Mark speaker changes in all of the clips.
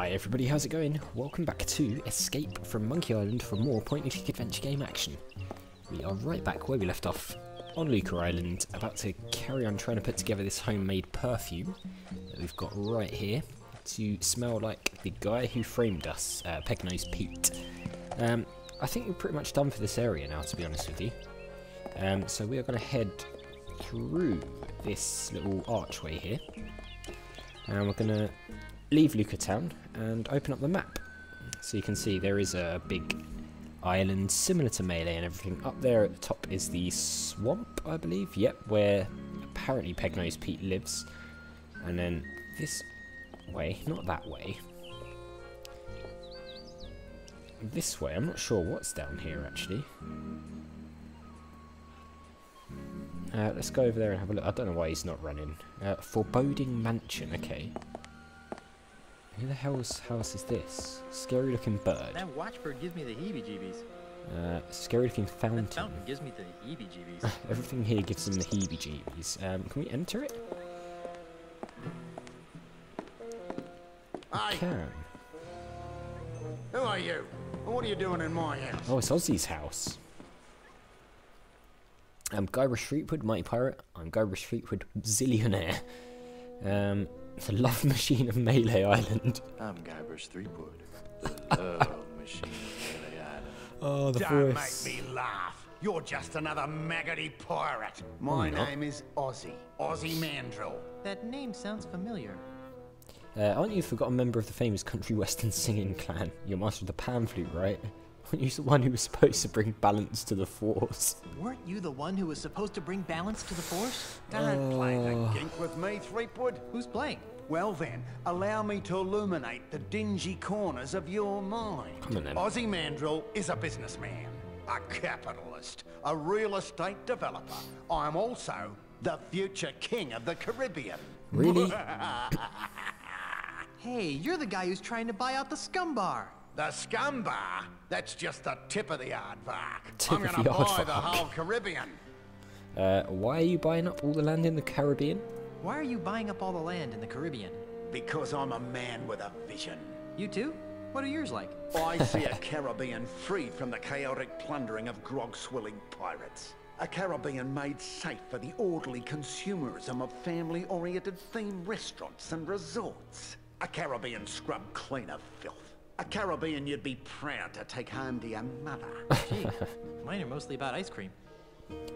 Speaker 1: Hi everybody, how's it going? Welcome back to Escape from Monkey Island for more point-and-click adventure game action. We are right back where we left off on Lucre Island, about to carry on trying to put together this homemade perfume that we've got right here to smell like the guy who framed us, uh, Pegnose Pete. Um, I think we're pretty much done for this area now, to be honest with you. Um, so we are going to head through this little archway here. And we're going to leave Lucre Town and open up the map. So you can see there is a big island similar to Melee and everything. Up there at the top is the swamp, I believe. Yep, where apparently Pegnose Pete lives. And then this way, not that way. This way, I'm not sure what's down here actually. Uh, let's go over there and have a look. I don't know why he's not running. Uh, Foreboding Mansion, okay. Who the hell's house is this? Scary looking bird.
Speaker 2: That watchbird gives me the heebie-jeebies.
Speaker 1: Uh, scary looking
Speaker 2: That
Speaker 1: fountain.
Speaker 2: fountain gives me the heebie-jeebies.
Speaker 1: Everything here gives him the heebie-jeebies. Um, can we enter it?
Speaker 3: Hey,
Speaker 1: Can.
Speaker 3: who are you? And what are you doing in my house?
Speaker 1: Oh, it's Ozzie's house. I'm Guybrush Threepwood, Mighty Pirate. I'm Guybrush Threepwood, Zillionaire. Um, the love machine of Melee Island.
Speaker 4: I'm Guybrush Threepwood, the love machine of Melee Island.
Speaker 1: Oh, the
Speaker 3: Don't
Speaker 1: voice.
Speaker 3: make me laugh. You're just another maggoty pirate. My
Speaker 1: I'm
Speaker 3: name is Ozzie. Ozzie Mandrill.
Speaker 2: that name sounds familiar.
Speaker 1: Uh, aren't you a forgotten member of the famous country western singing clan? You're master of the pan flute, right? Aren't you the one who was supposed to bring balance to the force?
Speaker 2: Weren't you the one who was supposed to bring balance to the force?
Speaker 3: Don't play the
Speaker 1: Oh.
Speaker 3: gink with me, Threepwood.
Speaker 2: Who's playing?
Speaker 3: Well then, allow me to illuminate the dingy corners of your mind.
Speaker 1: Come on then.
Speaker 3: Ozzie Mandrill is a businessman, a capitalist, a real estate developer. I'm also the future king of the Caribbean.
Speaker 1: Really?
Speaker 2: Hey, you're the guy who's trying to buy out the scum bar.
Speaker 3: The scum bar? That's just the tip of the aardvark.
Speaker 1: Tip
Speaker 3: I'm gonna
Speaker 1: the
Speaker 3: buy
Speaker 1: aardvark.
Speaker 3: the whole Caribbean.
Speaker 1: uh, why are you buying up all the land in the Caribbean?
Speaker 2: Why are you buying up all the land in the Caribbean?
Speaker 3: Because I'm a man with a vision.
Speaker 2: You too? What are yours like?
Speaker 3: I see a Caribbean freed from the chaotic plundering of grog-swilling pirates. A Caribbean made safe for the orderly consumerism of family-oriented themed restaurants and resorts. A Caribbean scrubbed clean of filth. A Caribbean you'd be proud to take home to your mother.
Speaker 2: Gee, mine are mostly about ice cream.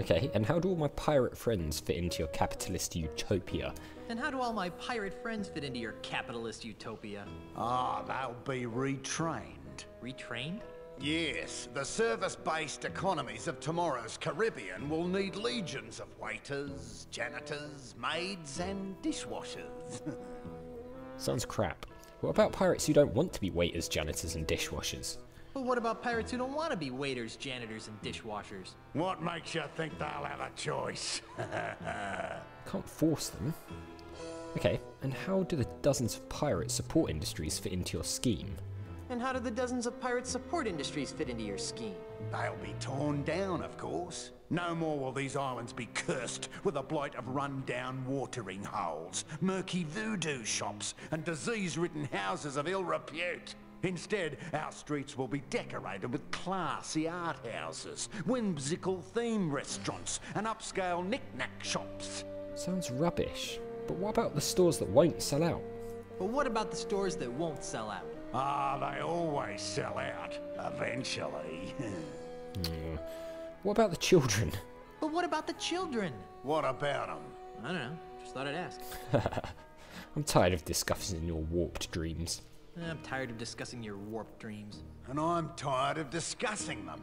Speaker 1: Okay, and how do all my pirate friends fit into your capitalist utopia?
Speaker 2: And how do all my pirate friends fit into your capitalist utopia?
Speaker 3: Ah, they'll be retrained.
Speaker 2: Retrained?
Speaker 3: Yes, the service-based economies of tomorrow's Caribbean will need legions of waiters, janitors, maids, and dishwashers.
Speaker 1: Sounds crap. What about pirates who don't want to be waiters, janitors, and dishwashers?
Speaker 2: But what about pirates who don't want to be waiters, janitors, and dishwashers?
Speaker 3: what makes you think they'll have a choice?
Speaker 1: Can't force them. Okay, and how do the dozens of pirate support industries fit into your scheme?
Speaker 2: And how do the dozens of pirate support industries fit into your scheme?
Speaker 3: They'll be torn down, of course. No more will these islands be cursed with a blight of run-down watering holes, murky voodoo shops, and disease-ridden houses of ill repute. Instead, our streets will be decorated with classy art houses, whimsical theme restaurants, and upscale knick-knack shops.
Speaker 1: Sounds rubbish. But what about the stores that won't sell out?
Speaker 2: But what about the stores that won't sell out?
Speaker 3: Ah, they always sell out, eventually.
Speaker 1: Hmm. What about the children?
Speaker 2: But what about the children?
Speaker 3: what about them?
Speaker 2: I don't know. Just thought I'd ask.
Speaker 1: I'm tired of discussing your warped dreams.
Speaker 2: I'm tired of discussing your warped dreams.
Speaker 3: And I'm tired of discussing them.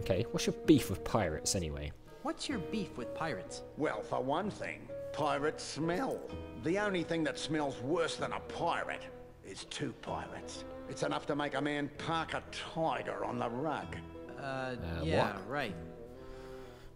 Speaker 1: Okay, what's your beef with pirates anyway?
Speaker 2: What's your beef with pirates?
Speaker 3: Well, for one thing, pirates smell. The only thing that smells worse than a pirate is two pirates. It's enough to make a man park a tiger on the rug.
Speaker 2: Uh, yeah,
Speaker 1: what?
Speaker 2: right.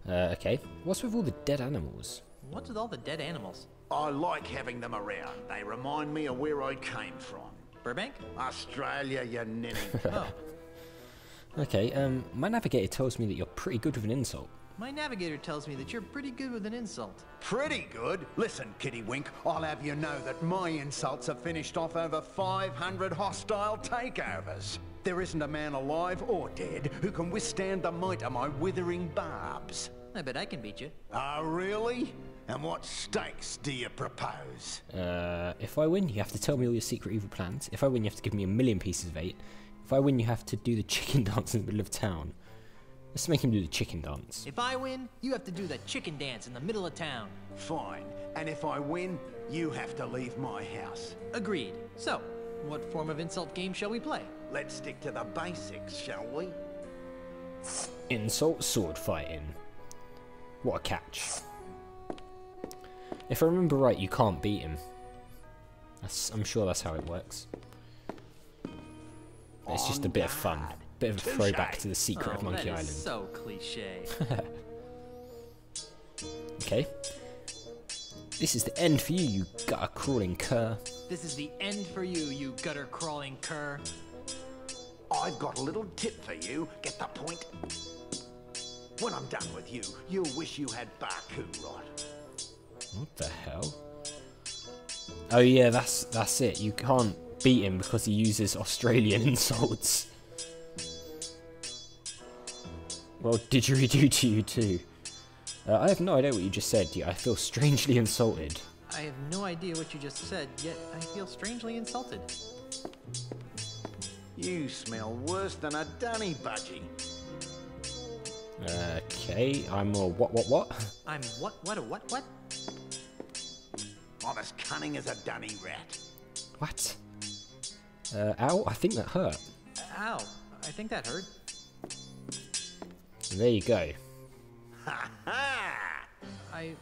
Speaker 1: Uh, okay, what's with all the dead animals?
Speaker 2: What's with all the dead animals?
Speaker 3: I like having them around. They remind me of where I came from.
Speaker 2: Burbank?
Speaker 3: Australia, you ninny.
Speaker 2: Oh,
Speaker 1: Okay, um, my navigator tells me that you're pretty good with an insult.
Speaker 2: My navigator tells me that you're pretty good with an insult.
Speaker 3: Pretty good. Listen, Kitty Wink, I'll have you know that my insults have finished off over 500 hostile takeovers. There isn't a man alive or dead who can withstand the might of my withering barbs.
Speaker 2: I bet I can beat you.
Speaker 3: Oh, really? And what stakes do you propose?
Speaker 1: Uh, if I win, you have to tell me all your secret evil plans. If I win, you have to give me a million pieces of eight. If I win, you have to do the chicken dance in the middle of town. Let's make him do the chicken dance.
Speaker 2: If I win, you have to do the chicken dance in the middle of town.
Speaker 3: Fine. And if I win, you have to leave my house.
Speaker 2: Agreed. So, what form of insult game shall we play?
Speaker 3: Let's stick to the basics, shall we?
Speaker 1: Insult sword fighting. What a catch. If I remember right, you can't beat him. That's, I'm sure that's how it works. But it's just a bit of fun. Oh, Bit of a throwback to the secret of
Speaker 2: Oh,
Speaker 1: Monkey
Speaker 2: that
Speaker 1: Island.
Speaker 2: so cliche.
Speaker 1: Okay. This is the end for you, you gutter crawling cur.
Speaker 2: this is the end for you, you gutter crawling cur.
Speaker 3: I've got a little tip for you. Get the point? When I'm done with you, you'll wish you had Barcoo rot.
Speaker 1: What the hell? Oh yeah, that's that's it. You can't beat him because he uses Australian insults. Well, didgeridoo to you too. Uh, I have no idea what you just said. Yeah, I feel strangely insulted.
Speaker 2: I have no idea what you just said, yet I feel strangely insulted.
Speaker 3: You smell worse than a dunny budgie.
Speaker 1: Okay, I'm a what what what?
Speaker 2: I'm what, what, a what, what?
Speaker 3: I'm as cunning as a dunny rat.
Speaker 1: What? Uh, ow! I think that hurt.
Speaker 2: Ow, I think that hurt.
Speaker 1: There you go.
Speaker 3: Ha ha!
Speaker 2: I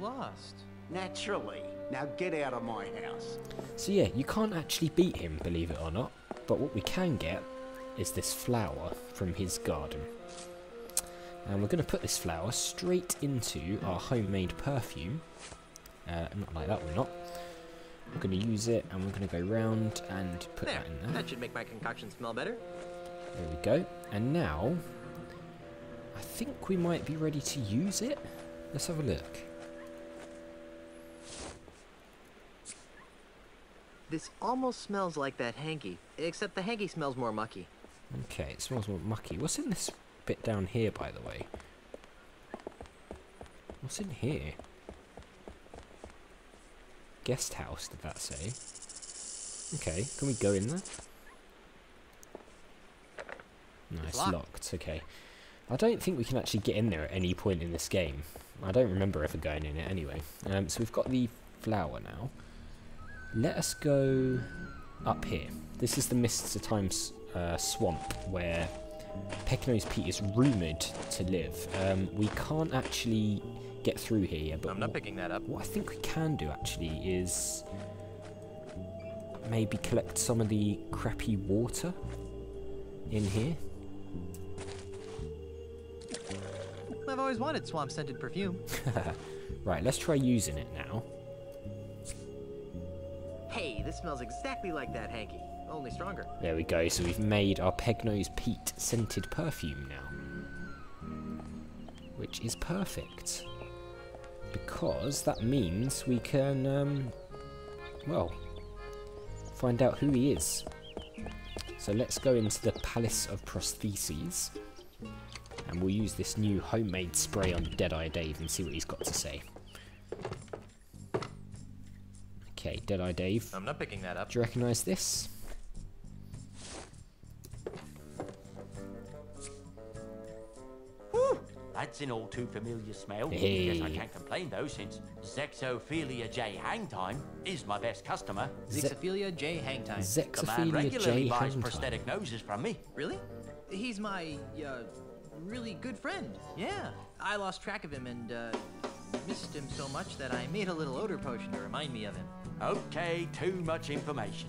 Speaker 2: lost.
Speaker 3: Naturally. Now get out of my house.
Speaker 1: So yeah, you can't actually beat him, believe it or not. But what we can get is this flower from his garden. And we're going to put this flower straight into our homemade perfume. Uh, not like that, we're not. We're going to use it and we're going to go round and put
Speaker 2: There,
Speaker 1: that in there.
Speaker 2: that should make my concoction smell better.
Speaker 1: There we go. And now, I think we might be ready to use it. Let's have a look.
Speaker 2: This almost smells like that hanky, except the hanky smells more mucky.
Speaker 1: Okay, it smells more mucky. What's in this bit down here, by the way? What's in here? Guest house, did that say? Okay, can we go in there? No,
Speaker 2: It's
Speaker 1: it's
Speaker 2: locked.
Speaker 1: locked. Okay. I don't think we can actually get in there at any point in this game. I don't remember ever going in it anyway. Um, so we've got the flower now. Let us go up here. This is the Mists of Time uh, swamp where Pegnose Pete is rumoured to live. Um, we can't actually get through here yet, but
Speaker 2: I'm not
Speaker 1: what-
Speaker 2: picking that up.
Speaker 1: what I think we can do actually is maybe collect some of the crappy water in here.
Speaker 2: I've always wanted swamp scented perfume.
Speaker 1: Right, let's try using it now.
Speaker 2: Hey, this smells exactly like that hanky, only stronger.
Speaker 1: There we go. So we've made our Pegnose Pete scented perfume now. Which is perfect. Because that means we can, um, well, find out who he is. So let's go into the Palace of Prostheses. And we'll use this new homemade spray on Deadeye Dave and see what he's got to say. Okay, Deadeye Dave.
Speaker 2: I'm not picking that up.
Speaker 1: Do you recognise this?
Speaker 5: That's an all too familiar smell.
Speaker 1: Hey.
Speaker 5: Guess I can't complain though, since Zexophilia J Hangtime is my best customer.
Speaker 2: Zixophilia J. Hangtime.
Speaker 5: The man
Speaker 1: Zexophilia
Speaker 5: regularly
Speaker 1: J.
Speaker 5: buys
Speaker 1: Hangtime.
Speaker 5: prosthetic noses from me.
Speaker 2: Really? He's my, uh, really good friend. Yeah. I lost track of him and, uh, missed him so much that I made a little odor potion to remind me of him.
Speaker 5: Okay, too much information.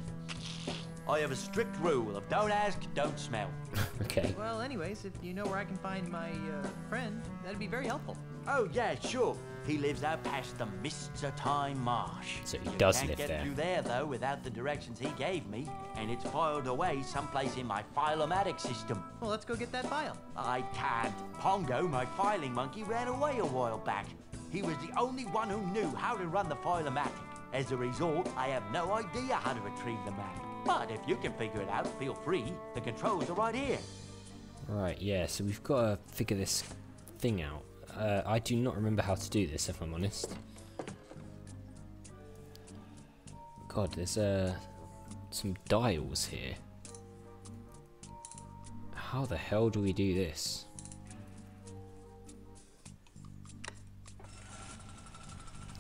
Speaker 5: I have a strict rule of don't ask, don't smell.
Speaker 1: Okay.
Speaker 2: Well, anyways, if you know where I can find my, uh, friend, that'd be very helpful.
Speaker 5: Oh yeah, sure. He lives out past the Mists of Time Marsh.
Speaker 1: So he
Speaker 5: You
Speaker 1: does
Speaker 5: can't
Speaker 1: live
Speaker 5: get
Speaker 1: there.
Speaker 5: through there, though, without the directions he gave me, and it's filed away someplace in my filomatic system.
Speaker 2: Well, let's go get that file.
Speaker 5: I can't. Pongo, my filing monkey, ran away a while back. He was the only one who knew how to run the filomatic. As a result, I have no idea how to retrieve the map. But if you can figure it out, feel free. The controls are right here.
Speaker 1: Right, yeah, so we've got to figure this thing out. Uh, I do not remember how to do this, if I'm honest. God, there's uh, some dials here. How the hell do we do this?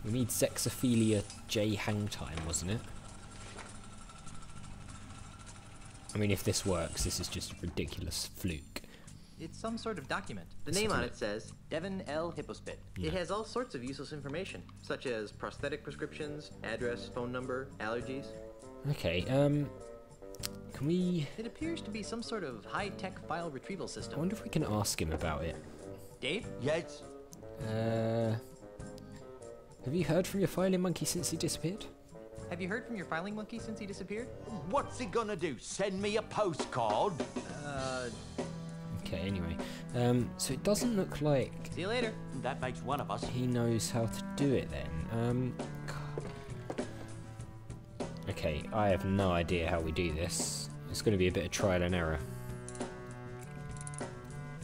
Speaker 1: We need Sexophilia J hang time, wasn't it? I mean, if this works, this is just a ridiculous fluke.
Speaker 2: It's some sort of document. The
Speaker 1: Let's
Speaker 2: name on
Speaker 1: look.
Speaker 2: it says Devon L. Hippospit.
Speaker 1: Yeah.
Speaker 2: It has all sorts of useless information, such as prosthetic prescriptions, address, phone number, allergies.
Speaker 1: Okay, um, can we?
Speaker 2: It appears to be some sort of high-tech file retrieval system.
Speaker 1: I wonder if we can ask him about it.
Speaker 2: Dave?
Speaker 5: Yes?
Speaker 1: Uh, have you heard from your filing monkey since he disappeared?
Speaker 2: Have you heard from your filing monkey since he disappeared?
Speaker 5: What's he gonna do? Send me a postcard?
Speaker 1: Okay, anyway, um, so it doesn't look like
Speaker 2: see you later.
Speaker 5: That makes one of us.
Speaker 1: he knows how to do it. Then, um, okay, I have no idea how we do this. It's going to be a bit of trial and error.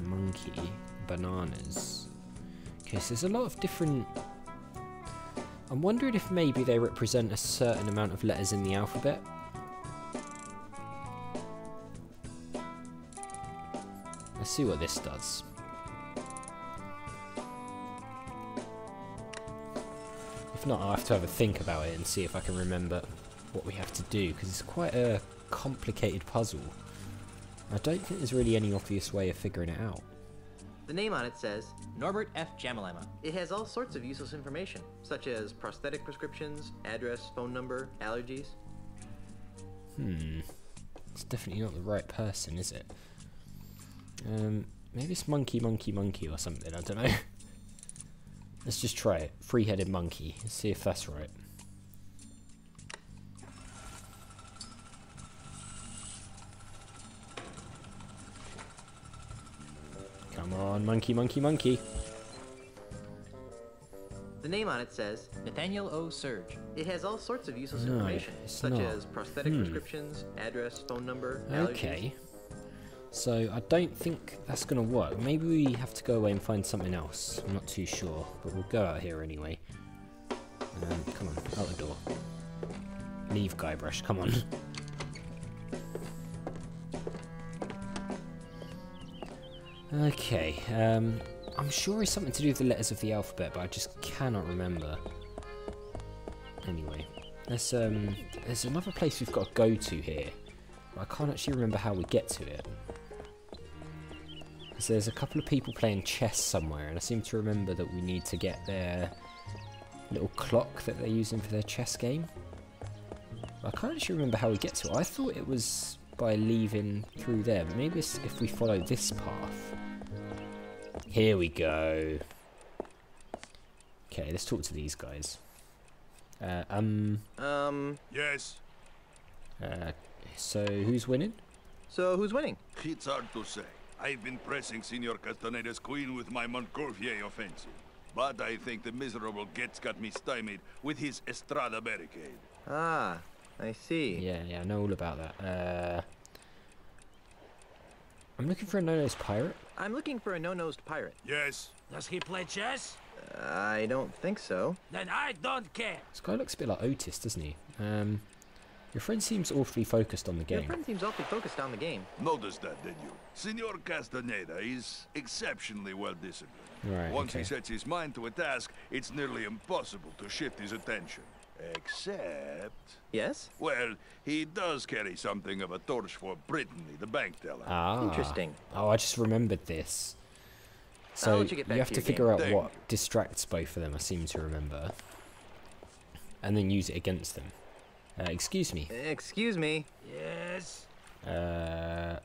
Speaker 1: Monkey, bananas. Okay, so there's a lot of different. I'm wondering if maybe they represent a certain amount of letters in the alphabet. See what this does. If not, I'll have to have a think about it and see if I can remember what we have to do, because it's quite a complicated puzzle. I don't think there's really any obvious way of figuring it out.
Speaker 2: The name on it says Norbert F. Jamalama. It has all sorts of useless information, such as prosthetic prescriptions, address, phone number, allergies.
Speaker 1: Hmm. It's definitely not the right person, is it? Um, maybe it's monkey, monkey, monkey or something. I don't know. Let's just try it. Three-headed monkey. Let's see if that's right. Come on, monkey, monkey, monkey.
Speaker 2: The name on it says Nathaniel O. Surge. It has all sorts of useless
Speaker 1: No,
Speaker 2: information, such
Speaker 1: not.
Speaker 2: as prosthetic
Speaker 1: Hmm.
Speaker 2: prescriptions, address, phone number, allergies.
Speaker 1: Okay. So I don't think that's going to work. Maybe we have to go away and find something else. I'm not too sure, but we'll go out here anyway. Um, come on, out the door. Leave, Guybrush, come on. okay, um, I'm sure it's something to do with the letters of the alphabet, but I just cannot remember. Anyway, there's um, there's another place we've got to go to here. I can't actually remember how we get to it. Because there's a couple of people playing chess somewhere, and I seem to remember that we need to get their little clock that they're using for their chess game. I can't actually remember how we get to it. I thought it was by leaving through there, but maybe it's if we follow this path. Here we go. Okay, let's talk to these guys. Uh, um,
Speaker 2: Um,
Speaker 3: Yes,
Speaker 1: uh, so who's winning?
Speaker 2: so who's winning?
Speaker 6: It's hard to say. I've been pressing Senor Castaneda's queen with my Montgolfier offensive. But I think the miserable Getz got me stymied with his Estrada barricade.
Speaker 2: Ah, I see.
Speaker 1: Yeah, yeah, I know all about that. Uh, I'm looking for a no-nosed pirate.
Speaker 2: I'm looking for a no-nosed pirate.
Speaker 6: Yes,
Speaker 7: Does he play chess?
Speaker 2: I don't think so.
Speaker 7: Then I don't care.
Speaker 1: This guy looks a bit like Otis, doesn't he? Um, your friend seems awfully focused on the game.
Speaker 2: Your friend seems awfully focused on the game.
Speaker 6: noticed that, did you? Senor Castaneda is exceptionally well disciplined.
Speaker 1: Right,
Speaker 6: Once
Speaker 1: okay.
Speaker 6: he sets his mind to a task, it's nearly impossible to shift his attention. Except,
Speaker 2: Yes?
Speaker 6: well, he does carry something of a torch for Brittany, the bank teller.
Speaker 1: Ah,
Speaker 2: Interesting.
Speaker 1: Oh, I just remembered this. So
Speaker 2: let you get back
Speaker 1: have
Speaker 2: to
Speaker 1: to figure
Speaker 2: game.
Speaker 1: out
Speaker 6: Thank
Speaker 1: what distracts both of them. I seem to remember, and then use it against them. Uh, excuse me.
Speaker 2: Excuse me.
Speaker 7: Yes.
Speaker 1: Uh,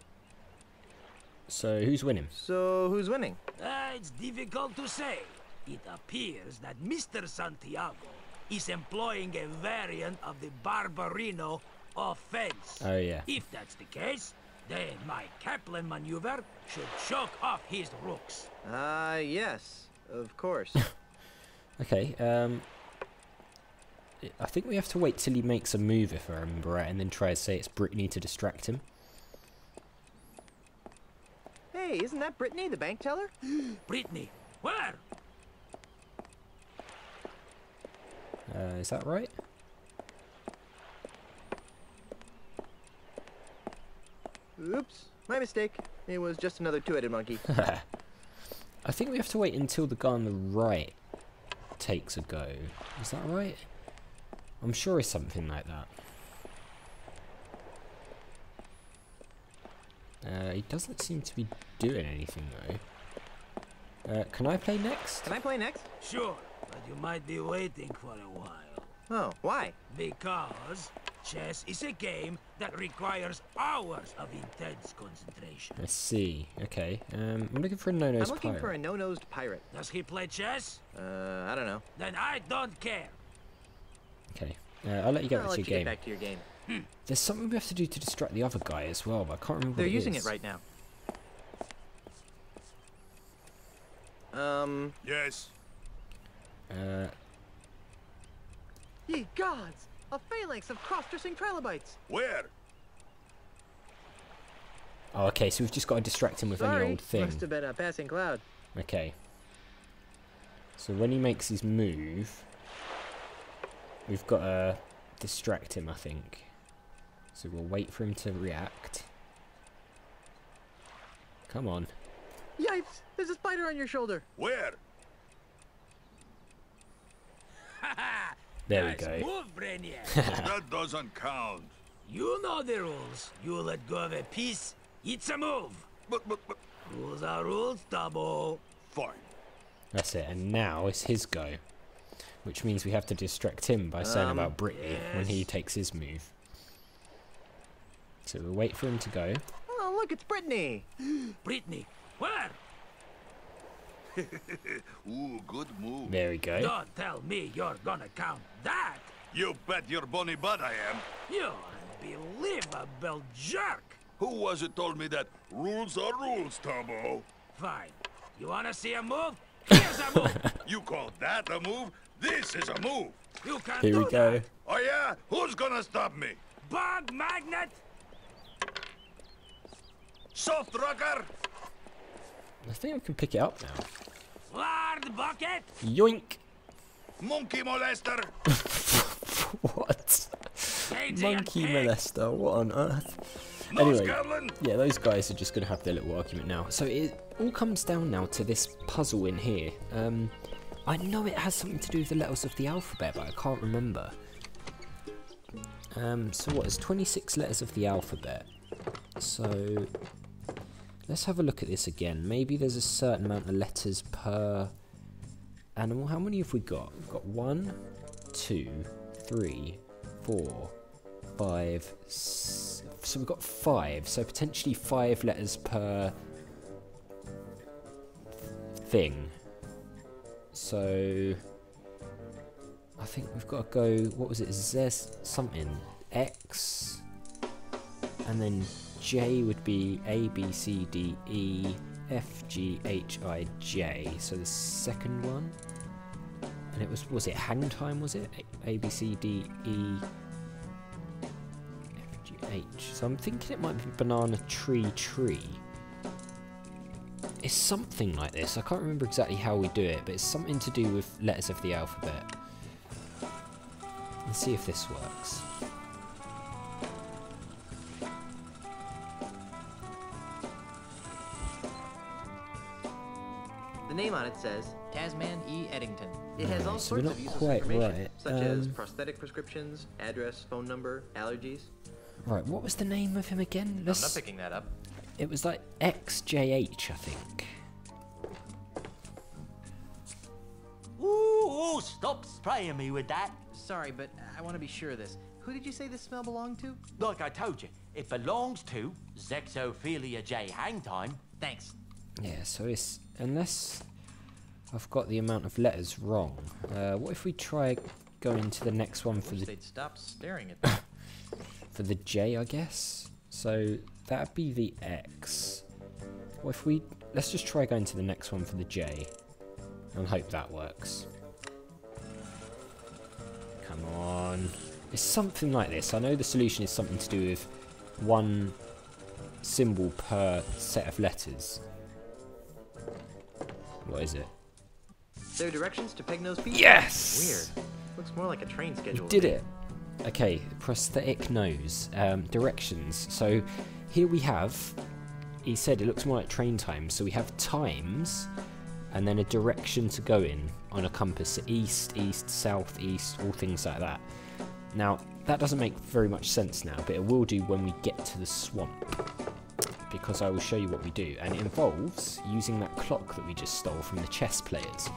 Speaker 1: so who's winning?
Speaker 2: So who's winning?
Speaker 7: Ah, it's difficult to say. It appears that Mr. Santiago is employing a variant of the Barbarino offense.
Speaker 1: Oh, yeah.
Speaker 7: If that's the case, then my Kaplan maneuver should choke off his rooks.
Speaker 2: Uh, yes, of course.
Speaker 1: Okay, um... I- I think we have to wait till he makes a move, if I remember right, and then try to say it's Brittany to distract him.
Speaker 2: hey, isn't that Brittany, the bank teller?
Speaker 7: Brittany, where?
Speaker 1: Uh, is that right?
Speaker 2: Oops, my mistake. It was just another two-headed monkey.
Speaker 1: I think we have to wait until the guy on the right takes a go. Is that right? I'm sure it's something like that. Uh, he doesn't seem to be doing anything though. Uh, can I play next?
Speaker 2: Can I play next?
Speaker 7: Sure, but you might be waiting for a while.
Speaker 2: Oh, why?
Speaker 7: Because chess is a game that requires hours of intense concentration.
Speaker 1: I see. Okay. Um, I'm looking for a no-nose
Speaker 2: I'm looking
Speaker 1: pirate.
Speaker 2: for a no-nosed pirate.
Speaker 7: Does he play chess?
Speaker 2: Uh, I don't know.
Speaker 7: Then I don't care.
Speaker 1: Okay. Uh, I'll let you get
Speaker 2: I'll
Speaker 1: back to your game.
Speaker 2: back to your game.
Speaker 1: There's something we have to do to distract the other guy as well, but I can't remember
Speaker 2: They're
Speaker 1: what it
Speaker 2: using
Speaker 1: is.
Speaker 2: it right now. Um,
Speaker 6: Yes.
Speaker 1: Uh,
Speaker 2: ye gods! A phalanx of cross-dressing trilobites!
Speaker 6: Where?
Speaker 1: oh, okay, so we've just got to distract him with
Speaker 2: Sorry,
Speaker 1: any old thing.
Speaker 2: must have been a passing cloud.
Speaker 1: Okay. So when he makes his move, we've got to distract him, I think. So we'll wait for him to react. Come on.
Speaker 2: Yipes! There's a spider on your shoulder.
Speaker 6: Where?
Speaker 1: There
Speaker 7: nice
Speaker 1: we go.
Speaker 7: move, Brainiac.
Speaker 6: that doesn't count.
Speaker 7: you know the rules. You let go of a piece, it's a move.
Speaker 6: But, but, but,
Speaker 7: Rules are rules, Tabo.
Speaker 6: fine.
Speaker 1: That's it. And now it's his go. Which means we have to distract him by saying
Speaker 2: Um,
Speaker 1: about Brittany when he takes his move. So we'll wait for him to go.
Speaker 2: Oh, look, it's Brittany!
Speaker 7: Brittany, where?
Speaker 6: Ooh, good move.
Speaker 1: There we go.
Speaker 7: Don't tell me you're gonna count that.
Speaker 6: You bet your bonny butt I am.
Speaker 7: You're an unbelievable jerk.
Speaker 6: Who was it told me that rules are rules, Tombo?
Speaker 7: Fine. You wanna see a move? Here's a move.
Speaker 6: You call that a move? This is a move.
Speaker 7: You can
Speaker 1: Here
Speaker 7: do
Speaker 1: we go.
Speaker 7: that.
Speaker 6: Oh yeah? Who's gonna stop me?
Speaker 7: Bug magnet.
Speaker 6: Soft rocker?
Speaker 1: I think I can pick it up now.
Speaker 7: Lard bucket.
Speaker 1: Yoink!
Speaker 6: Monkey molester?
Speaker 1: what?
Speaker 7: Cagey
Speaker 1: Monkey molester, what on earth? Anyway, yeah, those guys are just going to have their little argument now. So it all comes down now to this puzzle in here. Um, I know it has something to do with the letters of the alphabet, but I can't remember. Um, so what, there's 26 letters of the alphabet. So let's have a look at this again. Maybe there's a certain amount of letters per animal. How many have we got? We've got one, two, three, four, five. So we've got five. So potentially five letters per thing. So I think we've got to go. What was it? Z something X, and then J would be A B C D E F G H I J. So the second one, and it was was it hang time? Was it A- A B C D E F G H? So I'm thinking it might be banana tree tree. It's something like this. I can't remember exactly how we do it, but it's something to do with letters of the alphabet. Let's see if this works.
Speaker 2: The name on it says Tasman E. Eddington. It has all
Speaker 1: so
Speaker 2: sorts
Speaker 1: not
Speaker 2: of useless
Speaker 1: quite
Speaker 2: information,
Speaker 1: right.
Speaker 2: such as
Speaker 1: Um,
Speaker 2: prosthetic prescriptions, address, phone number, allergies.
Speaker 1: Right, what was the name of him again?
Speaker 2: I'm not picking that up.
Speaker 1: It was like XJH, I think.
Speaker 5: Ooh, ooh, stop spraying me with that.
Speaker 2: Sorry, but I want to be sure of this. Who did you say this smell belonged to?
Speaker 5: Like I told you, it belongs to Zexophilia J Hangtime.
Speaker 2: Thanks.
Speaker 1: Yeah, so it's unless I've got the amount of letters wrong. Uh, what if we try going to the next one for the
Speaker 2: they'd stop staring at
Speaker 1: for the J, I guess. So that'd be the X. Well, if we let's just try going to the next one for the J, and hope that works. Come on, it's something like this. I know the solution is something to do with one symbol per set of letters. What is it?
Speaker 2: There are directions to Pegnose Pizza.
Speaker 1: Yes!
Speaker 2: Weird. Looks more like a train schedule.
Speaker 1: We did it. Okay, prosthetic nose. Um, directions. So here we have. He said it looks more like train times. So we have times, and then a direction to go in on a compass: east, east, south, east, all things like that. Now that doesn't make very much sense now, but it will do when we get to the swamp. Because I will show you what we do, and it involves using that clock that we just stole from the chess players.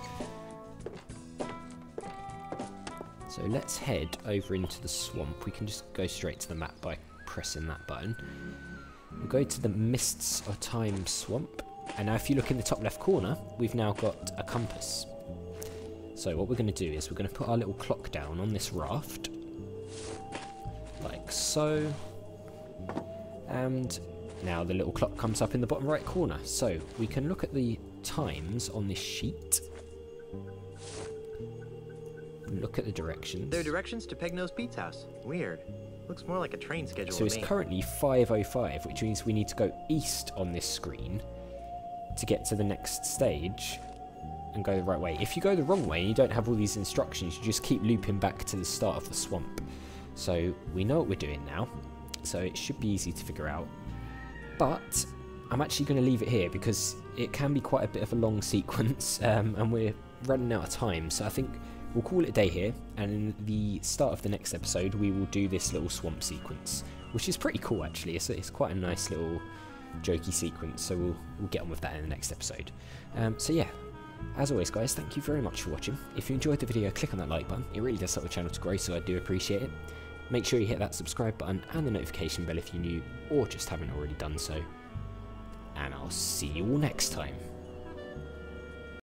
Speaker 1: So let's head over into the swamp. We can just go straight to the map by pressing that button. We'll go to the Mists of Time swamp. And now if you look in the top left corner, we've now got a compass. So what we're going to do is we're going to put our little clock down on this raft. Like so. And now the little clock comes up in the bottom right corner. So we can look at the times on this sheet. Look at the directions.
Speaker 2: There are directions to Pegnose Pete's house. Weird. Looks more like a train schedule.
Speaker 1: So it's
Speaker 2: me.
Speaker 1: currently 5.05, which means we need to go east on this screen to get to the next stage and go the right way. If you go the wrong way and you don't have all these instructions, you just keep looping back to the start of the swamp. So we know what we're doing now, so it should be easy to figure out. But I'm actually going to leave it here because it can be quite a bit of a long sequence um, and we're running out of time. So I think we'll call it a day here and in the start of the next episode we will do this little swamp sequence, which is pretty cool actually. It's, it's quite a nice little jokey sequence, so we'll, we'll get on with that in the next episode. Um, so yeah, as always guys, thank you very much for watching. If you enjoyed the video, click on that like button. It really does help the channel to grow, so I do appreciate it. Make sure you hit that subscribe button and the notification bell if you're new or just haven't already done so. And I'll see you all next time.